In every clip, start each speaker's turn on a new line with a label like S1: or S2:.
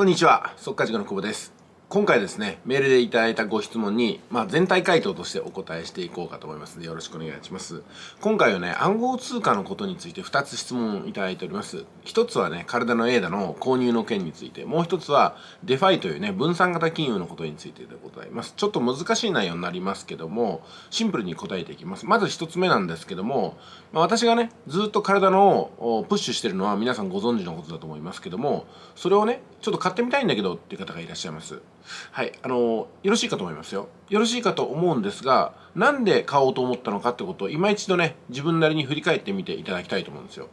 S1: こんにちは、速稼塾の久保です。今回ですね、メールでいただいたご質問に、まあ、全体回答としてお答えしていこうかと思いますので、よろしくお願いします。今回はね、暗号通貨のことについて2つ質問をいただいております。1つはね、体の A ダの購入の件について、もう1つは、 DeFi というね、分散型金融のことについてでございます。ちょっと難しい内容になりますけども、シンプルに答えていきます。まず1つ目なんですけども、まあ、私がね、ずっとカルダノプッシュしてるのは皆さんご存知のことだと思いますけども、それをね、ちょっと買ってみたいんだけどっていう方がいらっしゃいます。はい、あのよろしいかと思いますよ。よろしいかと思うんですが、なんで買おうと思ったのかってことを今一度ね、自分なりに振り返ってみていただきたいと思うんですよ。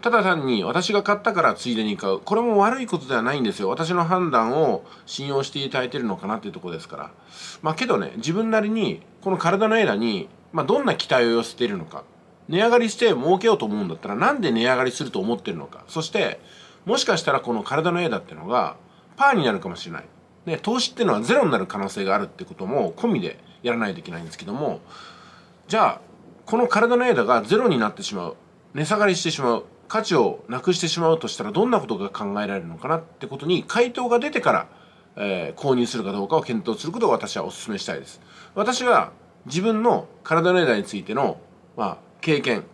S1: ただ単に私が買ったからついでに買う。これも悪いことではないんですよ。私の判断を信用していただいてるのかなっていうとこですから。まあけどね、自分なりに、この体のエラに、まあどんな期待を寄せているのか。値上がりして儲けようと思うんだったらなんで値上がりすると思ってるのか。そして、もしかしたらこの体のエラってのが、パーになるかもしれない。ね、投資っていうのはゼロになる可能性があるってことも込みでやらないといけないんですけどもじゃあこの体の枝がゼロになってしまう値下がりしてしまう価値をなくしてしまうとしたらどんなことが考えられるのかなってことに回答が出てから、えー、購入するかどうかを検討することを私はお勧めしたいです。私は自分の体の枝についての、まあ、経験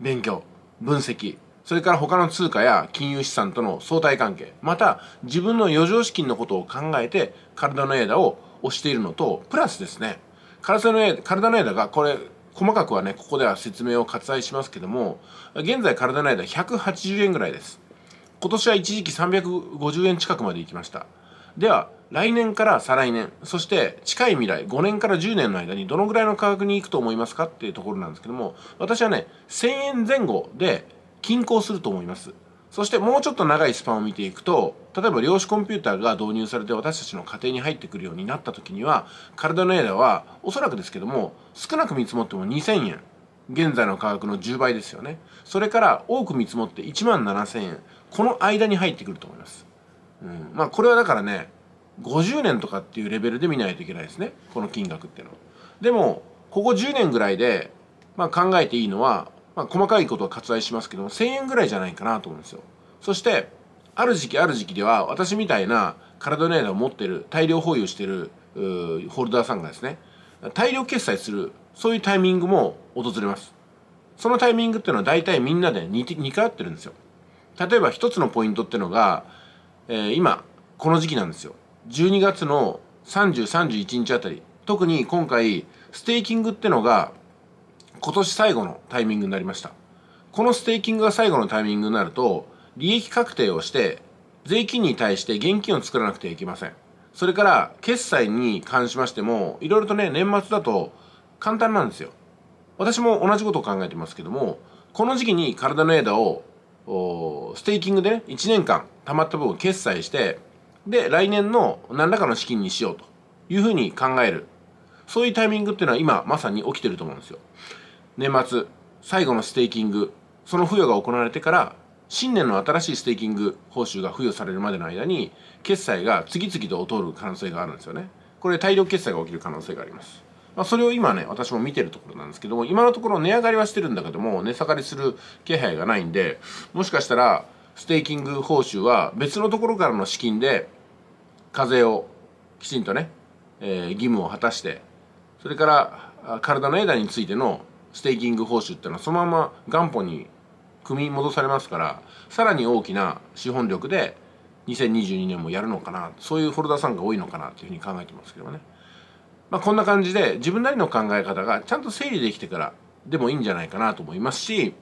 S1: 勉強分析それから他の通貨や金融資産との相対関係、また自分の余剰資金のことを考えて体の枝を押しているのと、プラスですね、体の枝体の枝がこれ、細かくはね、ここでは説明を割愛しますけども、現在体の枝180円ぐらいです。今年は一時期350円近くまで行きました。では、来年から再来年、そして近い未来、5年から10年の間にどのぐらいの価格に行くと思いますかっていうところなんですけども、私はね、1000円前後で均衡すると思います。そしてもうちょっと長いスパンを見ていくと、例えば量子コンピューターが導入されて私たちの家庭に入ってくるようになった時には、体の枝はおそらくですけども、少なく見積もっても2000円。現在の価格の10倍ですよね。それから多く見積もって1万7000円。この間に入ってくると思います。うん、まあこれはだからね、50年とかっていうレベルで見ないといけないですね。この金額っていうのは。でも、ここ10年ぐらいで、まあ、考えていいのはまあ、細かいことは割愛しますけども1000円ぐらいじゃないかなと思うんですよ。そしてある時期ある時期では私みたいな体の枝を持ってる大量保有してるホルダーさんがですね大量決済するそういうタイミングも訪れます。そのタイミングっていうのは大体みんなで似て似通ってるんですよ。例えば一つのポイントっていうのが、えー、今この時期なんですよ。12月の3031日あたり。特に今回ステーキングってのが今年最後のタイミングになりました。このステーキングが最後のタイミングになると、利益確定をして、税金に対して現金を作らなくてはいけません。それから、決済に関しましても、いろいろとね、年末だと簡単なんですよ。私も同じことを考えてますけども、この時期にカルダノ ADA を、ステーキングでね、1年間貯まった分を決済して、で、来年の何らかの資金にしようというふうに考える。そういうタイミングっていうのは今まさに起きてると思うんですよ。年末最後のステーキングその付与が行われてから新年の新しいステーキング報酬が付与されるまでの間に決済が次々と起こる可能性があるんですよね。これ大量決済が起きる可能性があります。まあ、それを今ね私も見てるところなんですけども今のところ値上がりはしてるんだけども値下がりする気配がないんでもしかしたらステーキング報酬は別のところからの資金で課税をきちんとね、えー、義務を果たしてそれからカルダノ ADA についてのステーキング報酬っていうのはそのまま元本に組み戻されますからさらに大きな資本力で2022年もやるのかなそういうホルダーさんが多いのかなというふうに考えてますけどね、まあ、こんな感じで自分なりの考え方がちゃんと整理できてからでもいいんじゃないかなと思いますし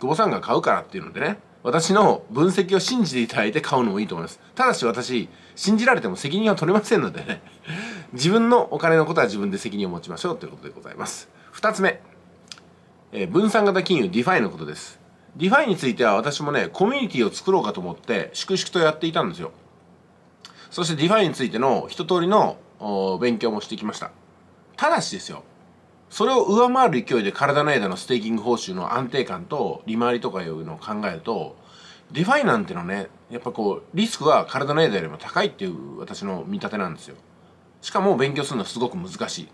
S1: 久保さんが買うからっていうのでね私の分析を信じていただいて買うのもいいと思います。ただし私信じられても責任は取れませんのでね自分のお金のことは自分で責任を持ちましょうということでございます。2つ目。えー、分散型金融 DeFi のことです。DeFi については私もね、コミュニティを作ろうかと思って、粛々とやっていたんですよ。そして DeFi についての一通りの勉強もしてきました。ただしですよ、それを上回る勢いでカルダノエイダのステーキング報酬の安定感と利回りとかいうのを考えると、 DeFiなんてのね、やっぱこう、リスクはカルダノエイダよりも高いっていう私の見立てなんですよ。しかも勉強するのはすごく難しい。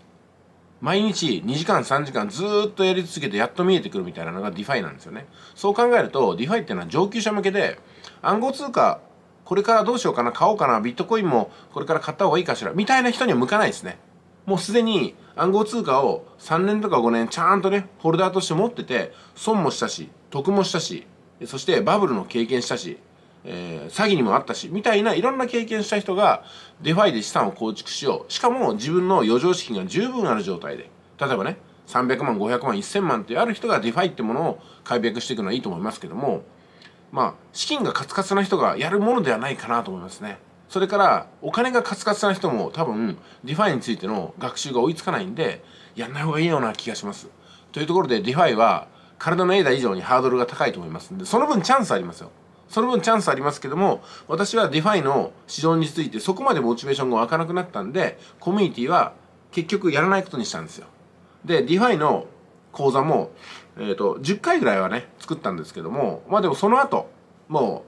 S1: 毎日2時間3時間ずっとやり続けてやっと見えてくるみたいなのが DeFiなんですよね。そう考えると DeFiっていうのは上級者向けで暗号通貨これからどうしようかな買おうかなビットコインもこれから買った方がいいかしらみたいな人には向かないですね。もうすでに暗号通貨を3年とか5年ちゃんとねホルダーとして持ってて損もしたし得もしたしそしてバブルの経験したし、えー、詐欺にもあったしみたいないろんな経験した人が DeFiで資産を構築しよう。しかも自分の余剰資金が十分ある状態で。例えばね300万500万1000万ってある人が DeFiってものを開拓していくのはいいと思いますけどもまあ資金がカツカツな人がやるものではないかなと思いますね。それからお金がカツカツな人も多分 DeFiについての学習が追いつかないんでやんない方がいいような気がします。というところでディファイは体の枝以上にハードルが高いと思います。んでその分チャンスありますよ。その分チャンスありますけども私は DeFiの市場についてそこまでモチベーションが湧かなくなったんでコミュニティは結局やらないことにしたんですよで、 DeFiの講座も、えっ、ー、と、10回ぐらいはね、作ったんですけども、まあでもその後、も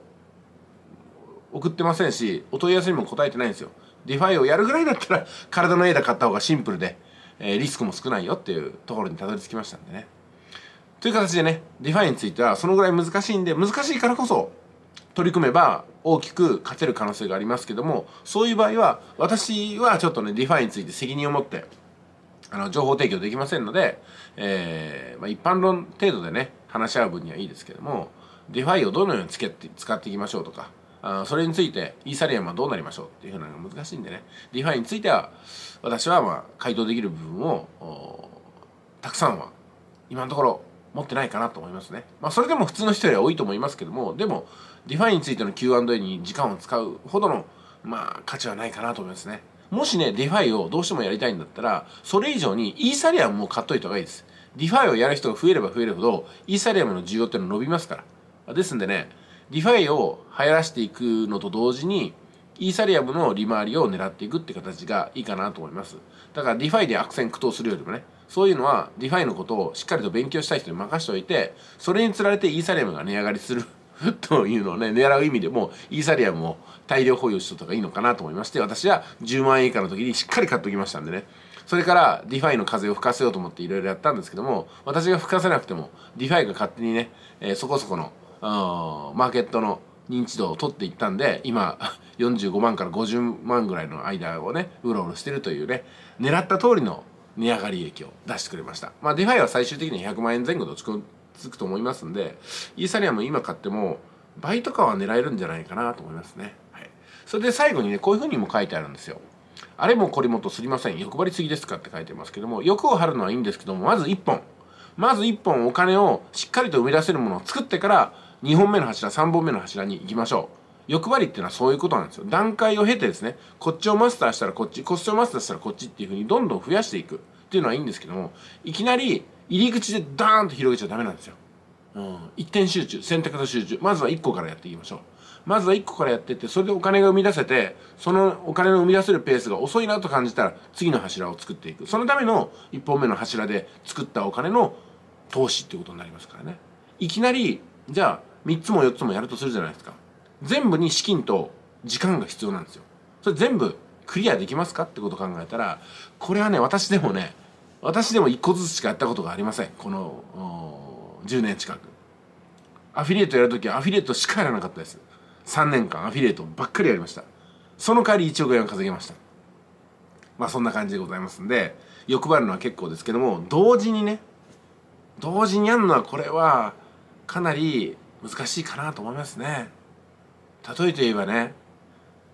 S1: う、送ってませんし、お問い合わせにも答えてないんですよ。 DeFiをやるぐらいだったら、カルダノエイダ買った方がシンプルで、えー、リスクも少ないよっていうところにたどり着きましたんでね。という形でね、 DeFiについてはそのぐらい難しいんで、難しいからこそ、取り組めば大きく勝てる可能性がありますけども、そういう場合は、私はちょっとね、 DeFiについて責任を持って、あの情報提供できませんので、えーまあ、一般論程度でね話し合う分にはいいですけども DeFiをどのようにつけて使っていきましょうとかあそれについてイーサリアムはどうなりましょうっていうふうなのが難しいんでね DeFiについては私はまあ回答できる部分をたくさんは今のところ持ってないかなと思いますね。まあそれでも普通の人よりは多いと思いますけどもでも DeFiについての Q&A に時間を使うほどのまあ価値はないかなと思いますね。もしね、 DeFiをどうしてもやりたいんだったら、それ以上にイーサリアムも買っといた方がいいです。 DeFiをやる人が増えれば増えるほど、イーサリアムの需要っていうのは伸びますから。ですんでね、 DeFiを流行らしていくのと同時に、イーサリアムの利回りを狙っていくって形がいいかなと思います。だから DeFiで悪戦苦闘するよりもね、そういうのは DeFiのことをしっかりと勉強したい人に任しておいて、それにつられてイーサリアムが値上がりする というのをね狙う意味でもイーサリアムを大量保有しとった方がいいのかなと思いまして私は10万円以下の時にしっかり買っておきましたんでね。それから DeFiの風を吹かせようと思っていろいろやったんですけども私が吹かせなくても DeFiが勝手にね、えー、そこそこのマーケットの認知度を取っていったんで今45万から50万ぐらいの間をねうろうろしてるというね狙った通りの値上がり益を出してくれました。まあ DeFiは最終的に100万円前後で落ち込む続くと思いますんでイーサリアム今買っても倍とかは狙えるんじゃないかなと思いますね、はい、それで最後にねこういうふうにも書いてあるんですよ。あれもこれもとすりません。欲張りすぎですかって書いてますけども欲を張るのはいいんですけどもまず1本。まず1本お金をしっかりと生み出せるものを作ってから2本目の柱3本目の柱に行きましょう。欲張りっていうのはそういうことなんですよ。段階を経てですねこっちをマスターしたらこっちこっちをマスターしたらこっちっていうふうにどんどん増やしていく。っていうのはいいんですけどもいきなり入り口でダーンと広げちゃダメなんですよ。うん、一点集中選択と集中。まずは1個からやっていきましょう。まずは1個からやってってそれでお金が生み出せてそのお金の生み出せるペースが遅いなと感じたら次の柱を作っていく。そのための1本目の柱で作ったお金の投資っていうことになりますからね。いきなりじゃあ3つも4つもやるとするじゃないですか。全部に資金と時間が必要なんですよ。それ全部クリアできますかってことを考えたらこれはね私でもね私でも1個ずつしかやったことがありません。この10年近く。アフィリエイトやるときはアフィリエイトしかやらなかったです。3年間アフィリエイトばっかりやりました。その代わり1億円を稼げました。まあそんな感じでございますんで欲張るのは結構ですけども同時にね同時にやるのはこれはかなり難しいかなと思いますね。例えて言えばね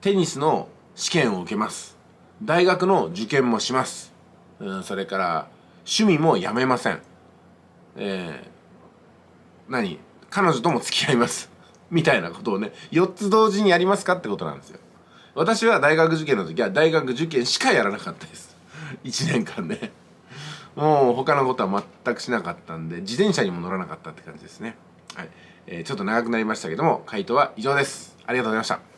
S1: テニスの試験を受けます。大学の受験もします、うん、それから趣味もやめません。えー、何？彼女とも付き合います。みたいなことをね4つ同時にやりますかってことなんですよ。私は大学受験の時は大学受験しかやらなかったです。1年間ね。もう他のことは全くしなかったんで自転車にも乗らなかったって感じですね。はい、えー、ちょっと長くなりましたけども回答は以上です。ありがとうございました。